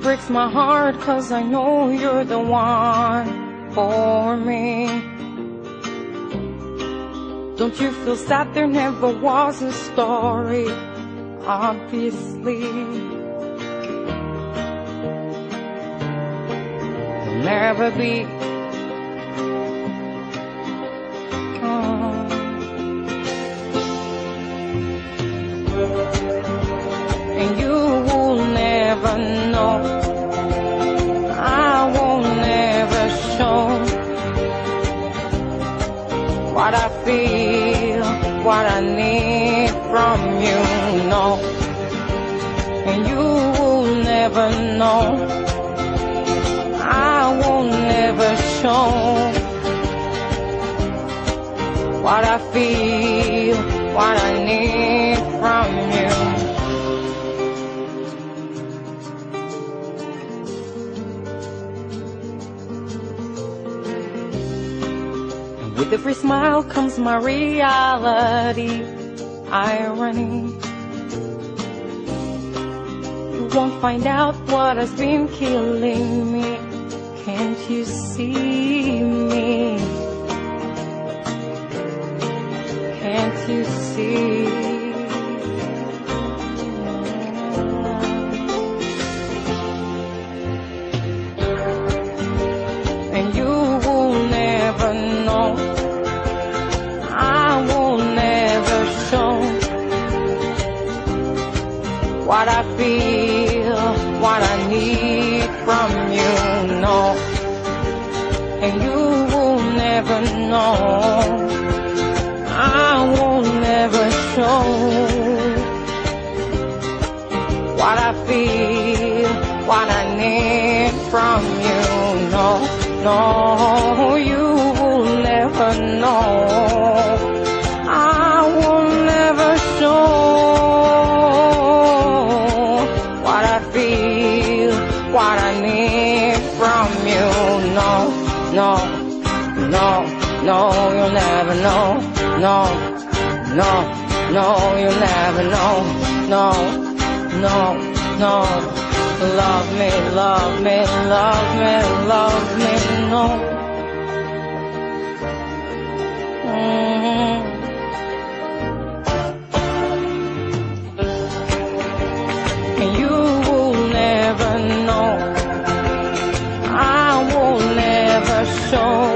breaks my heart cause I know you're the one for me. Don't you feel sad there never was a story, obviously. There'll never be. I will never show what I feel, what I need from you, no. And you will never know. I will never show what I feel, what I need from you. With every smile comes my reality, irony. You won't find out what has been killing me. Can't you see me? Can't you see? What I feel, what I need from you, no. And you will never know. I will never show what I feel, what I need from you. No, no, what I need from you. No, no, no, no, you'll never know. No, no, no, you'll never know. No, no, no. Love me, love me, love me, love me, no. Show